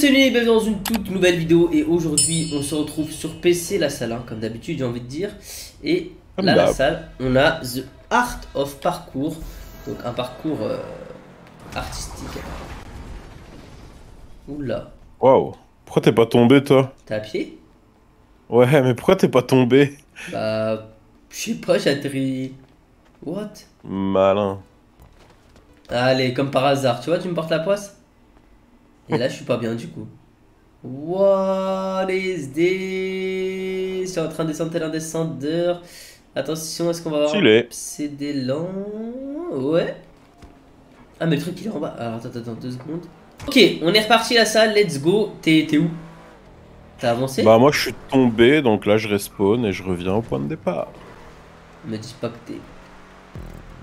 c'est et bienvenue dans une toute nouvelle vidéo et aujourd'hui on se retrouve sur PC, la salle, hein, comme d'habitude j'ai envie de dire. Et là, la salle, on a The Art of Parkour, donc un parcours euh, artistique. Oula. Waouh, pourquoi t'es pas tombé toi? T'es à pied? Ouais, mais pourquoi t'es pas tombé? Bah, je sais pas, j'ai atterri. What? Malin. Allez, comme par hasard, tu vois, tu me portes la poisse? Et là, je suis pas bien du coup. What is this? Je suis en train de descendre tel un descendeur. Attention, est-ce qu'on va avoir C'est des lents Ouais. Ah, mais le truc il est en bas. Alors, attends, attends, deux secondes. Ok, on est reparti la salle, let's go. T'es où? T'as avancé? Bah, moi je suis tombé, donc là je respawn et je reviens au point de départ. Me dis pas que t'es.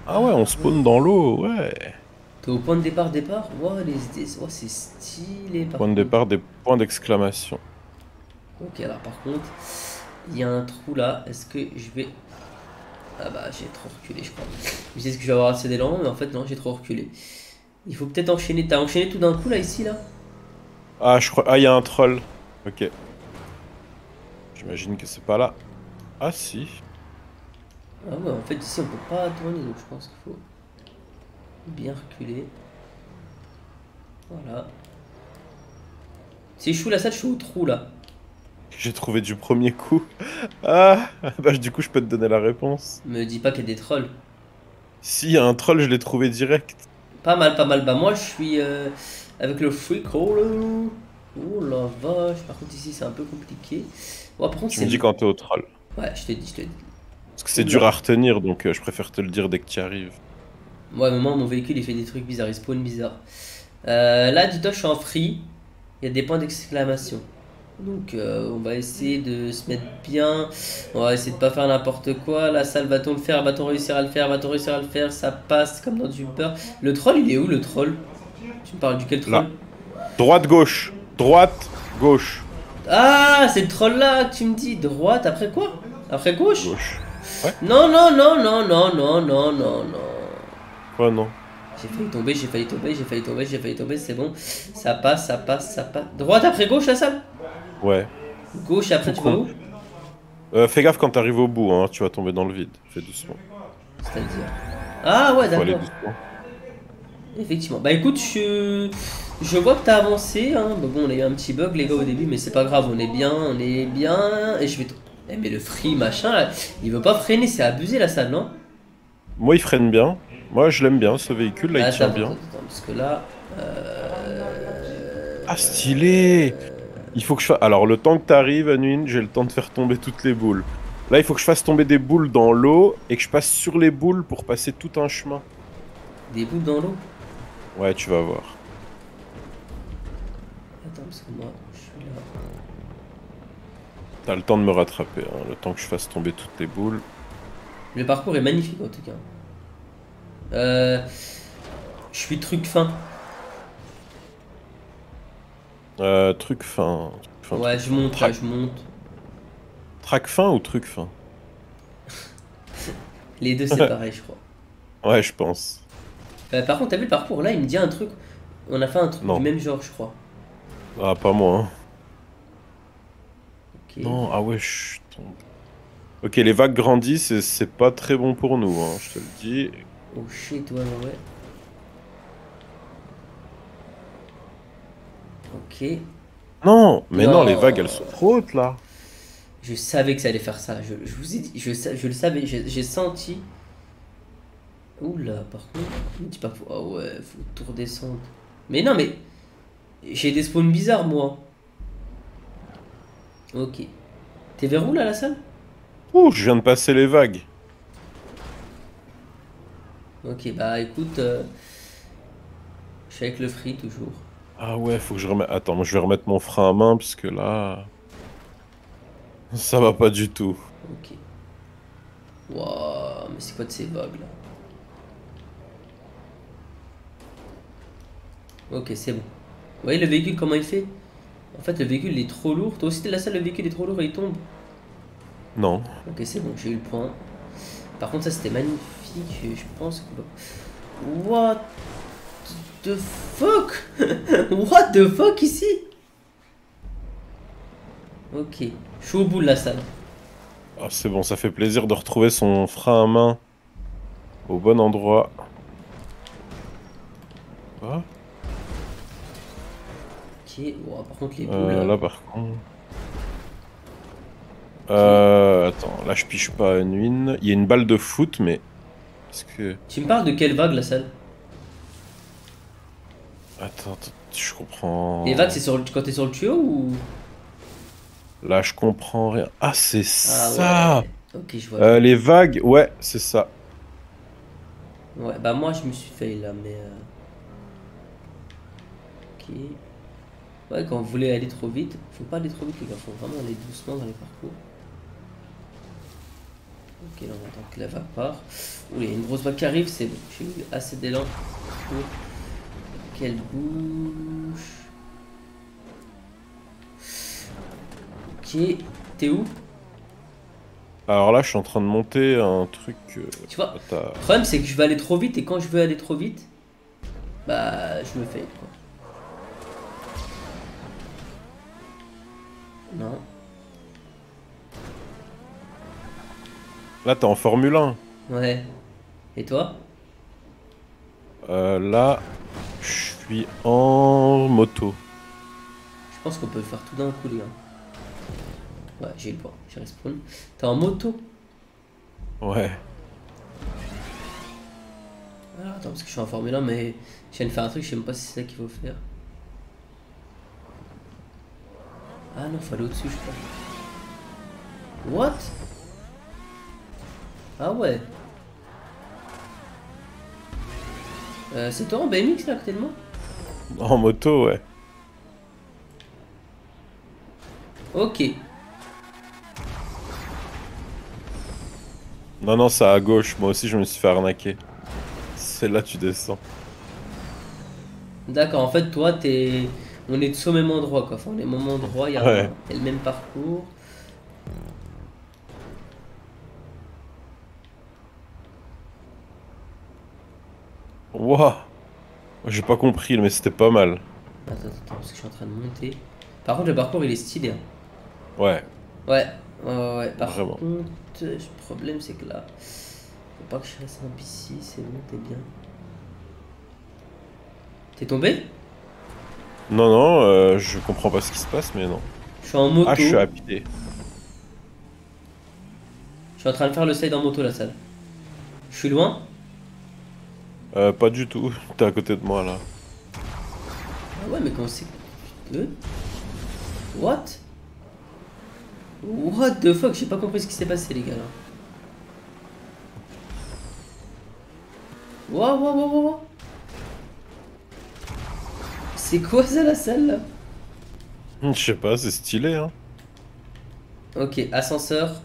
Ah ouais, on spawn dans l'eau, ouais au point de départ, départ is this Oh, c'est stylé. point de départ, des points d'exclamation. Ok, alors par contre, il y a un trou là. Est-ce que je vais. Ah bah, j'ai trop reculé, je crois. Je sais que je vais avoir assez d'élan, mais en fait, non, j'ai trop reculé. Il faut peut-être enchaîner. T'as enchaîné tout d'un coup là, ici, là? Ah, je crois. Ah, il y a un troll. Ok. J'imagine que c'est pas là. Ah, si. Ah ouais, en fait, ici, on peut pas tourner, donc je pense qu'il faut bien reculé. Voilà. Si je suis la salle, je suis au trou là? J'ai trouvé du premier coup. Ah Bah du coup je peux te donner la réponse. Me dis pas qu'il y a des trolls. Si, il y a un troll, je l'ai trouvé direct. Pas mal, pas mal. Bah moi je suis euh, avec le free call. Oh la vache. Par contre ici c'est un peu compliqué. par contre, tu me dis quand t'es au troll. Ouais, je t'ai dit, je t'ai dit. Parce que c'est dur à retenir, donc euh, je préfère te le dire dès que tu arrives. Ouais, mais moi, mon véhicule, il fait des trucs bizarres, il spawn bizarre. Euh, là, dis-toi, je suis en free. Il y a des points d'exclamation. Donc, euh, on va essayer de se mettre bien. On va essayer de pas faire n'importe quoi. La salle, va-t-on le faire? Va-t-on réussir à le faire? Va-t-on réussir à le faire? Ça passe comme dans du peur. Le troll, il est où, le troll? Tu me parles duquel troll? Droite, gauche. Droite, gauche. Ah, c'est le troll là tu me dis. Droite, après quoi? Après gauche? Gauche. Non, non, non, non, non, non, non, non, non. Ouais, non. J'ai failli tomber, j'ai failli tomber, j'ai failli tomber, j'ai failli tomber, c'est bon. Ça passe, ça passe, ça passe. Droite après gauche la salle Ouais. Gauche et après tu vas où euh, Fais gaffe quand t'arrives au bout, hein, tu vas tomber dans le vide. Fais doucement. C'est-à-dire Ah ouais, d'accord. Effectivement. Bah écoute, je, je vois que t'as avancé. Hein. Bah, bon, on a eu un petit bug les gars au début, mais c'est pas grave, on est bien, on est bien. Et je vais. Eh, mais le free machin là, il veut pas freiner, c'est abusé la salle, non? Moi il freine bien. Moi, je l'aime bien, ce véhicule, là, il tient bien. parce que là... Euh... Ah, stylé Il faut que je fasse... Alors, le temps que t'arrives, Anuin, j'ai le temps de faire tomber toutes les boules. Là, il faut que je fasse tomber des boules dans l'eau et que je passe sur les boules pour passer tout un chemin. Des boules dans l'eau? Ouais, tu vas voir. Attends, parce que moi, je suis là. T'as le temps de me rattraper, hein, le temps que je fasse tomber toutes les boules. Le parcours est magnifique en tout cas. Euh, je suis truc fin. Euh, truc fin. ouais, je monte, je monte. Track fin ou truc fin? Les deux c'est pareil, je crois. Ouais, je pense. Euh, par contre, t'as vu le parcours? Là Il me dit un truc. On a fait un truc du même genre, je crois. Ah, pas moi. Hein. Non, ah ouais, je tombe. Ok, les vagues grandissent et c'est pas très bon pour nous, hein, je te le dis. Oh shit, ouais, ouais. Ok. Non, mais non. les vagues elles sont trop hautes là. Je savais que ça allait faire ça. Je, vous ai dit, je, je le savais, j'ai senti. Oula, par contre, ne dis pas. Ah ouais, faut tout redescendre. Mais non, mais. J'ai des spawns bizarres moi. Ok. T'es vers où là la salle? Ouh, je viens de passer les vagues. Ok, bah écoute, euh, je suis avec le free toujours. Ah ouais, faut que je remette. Attends, moi je vais remettre mon frein à main parce que là. Ça va pas du tout. Ok. Waouh, mais c'est quoi de ces vagues là? Ok, c'est bon. Vous voyez le véhicule comment il fait? En fait, le véhicule il est trop lourd. Toi aussi, t'es la salle, le véhicule est trop lourd et il tombe Non. Ok, c'est bon, j'ai eu le point. Par contre, ça c'était magnifique. Je pense que. What the fuck? What the fuck ici? Ok. Je suis au bout de la salle. Ah, c'est bon, ça fait plaisir de retrouver son frein à main au bon endroit. Ah. Ok. Oh, par contre, les boules. Euh, là. là par contre. Euh, attends, là je piche pas une win. Il y a une balle de foot, mais. Que. Tu me parles de quelle vague la salle? Attends, attends, je comprends. Les vagues, c'est sur le... quand t'es sur le tuyau ou? Là je comprends rien. Ah, c'est Ah ça ouais. Ok, je vois. Euh, Les vagues, ouais, c'est ça. Ouais, bah moi je me suis fait là, mais. euh, Ok. Ouais, quand vous voulez aller trop vite, faut pas aller trop vite, les gars, faut vraiment aller doucement dans les parcours. Ok, là on attend que la vague part. Ouh, il y a une grosse vague qui arrive, c'est bon. J'ai eu assez d'élan pour qu'elle bouge. Ok, t'es où? Alors là, je suis en train de monter un truc. euh, Tu vois, Le problème c'est que je vais aller trop vite et quand je veux aller trop vite, bah je me fais quoi. Non. Là, t'es en Formule 1. Ouais. Et toi? Euh, là, je suis en moto. Je pense qu'on peut le faire tout d'un coup les gars. Ouais, j'ai le point, j'ai respawn. T'es en moto? Ouais. Alors attends, parce que je suis en Formule 1, mais je viens de faire un truc, je sais même pas si c'est ça qu'il faut faire. Ah non, faut aller au-dessus, je crois. What? Ah ouais. Euh, c'est toi en BMX là, à côté de moi? En moto, ouais. Ok. Non, non, c'est à gauche. Moi aussi, je me suis fait arnaquer. C'est là tu descends. D'accord, en fait, toi, t'es. On est tous au même endroit, quoi. Enfin, on est au même endroit, il y a, Ouais. il y a le même parcours. Wouah J'ai pas compris, mais c'était pas mal. Attends, attends, parce que je suis en train de monter. Par contre, le parcours, il est stylé. hein. Ouais. Ouais, ouais, ouais. ouais. Par Vraiment. contre, le problème, c'est que là, faut pas que je reste un ici. C'est bon, t'es bien. T'es tombé? Non, non, euh, je comprends pas ce qui se passe, mais non. Je suis en moto. Ah, je suis pied. Je suis en train de faire le side en moto, la salle. Je suis loin? Euh, pas du tout. T'es à côté de moi, là. Ah ouais, mais comment c'est. Euh What What the fuck J'ai pas compris ce qui s'est passé, les gars, là. Wow, wow, wow, wow. C'est quoi ça, la salle, là? Je sais pas, c'est stylé, hein. Ok, ascenseur.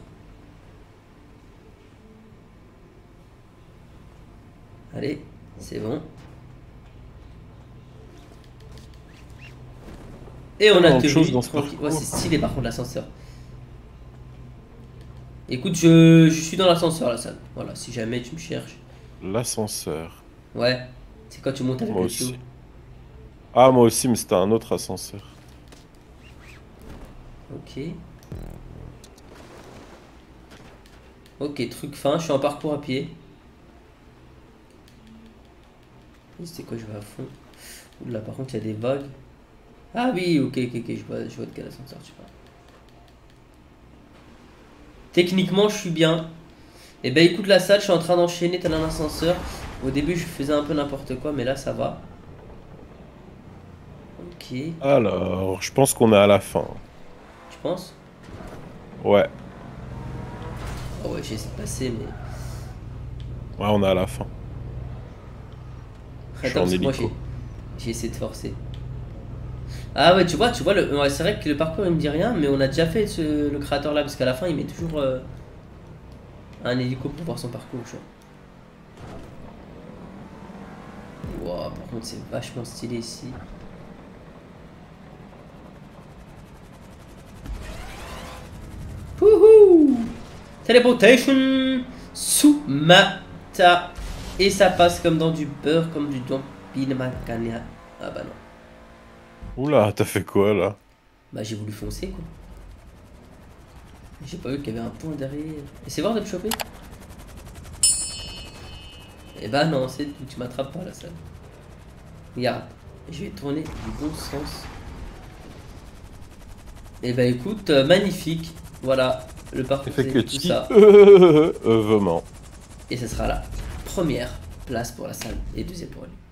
Allez, c'est bon. Et on a Tellement de tenu. choses dans ce. Ouais, c'est stylé par contre l'ascenseur. Écoute, je, je suis dans l'ascenseur la salle. Voilà, si jamais tu me cherches. L'ascenseur. Ouais, c'est quand tu montes avec Moi le aussi. Ah, moi aussi, mais c'était un autre ascenseur. Ok. Ok, truc fin, je suis en parcours à pied. C'était quoi, je vais à fond. Oula, par contre, il y a des vagues. Ah oui, ok, ok, ok, je vois, je vois de quel ascenseur tu parles. Techniquement, je suis bien. Et ben écoute la salle, je suis en train d'enchaîner tel un ascenseur. Au début, je faisais un peu n'importe quoi, mais là, ça va. Ok, Alors, je pense qu'on est à la fin. tu penses? Ouais. Ah ouais, j'ai essayé de passer, mais... Ouais, on est à la fin. Je suis Attends, en hélico. j'ai j'ai essayé de forcer. Ah ouais, tu vois, tu vois, le... ouais, c'est vrai que le parcours il me dit rien, mais on a déjà fait ce... le créateur là, parce qu'à la fin il met toujours euh, un hélico pour voir son parcours, tu vois. Wow, par contre c'est vachement stylé ici. Wouhou Teleportation Sumata Et ça passe comme dans du beurre, comme du dumpling macania. Ah bah non. Oula, t'as fait quoi là? Bah j'ai voulu foncer quoi. J'ai pas vu qu'il y avait un point derrière. Essaye voir de me choper? Eh bah non, c'est tout, tu m'attrapes pas la salle. Regarde, je vais tourner du bon sens. Eh bah écoute, euh, magnifique. Voilà, le parcours Fait que tout ça. Euh, vraiment. Et ce sera la première place pour la salle et deuxième pour lui.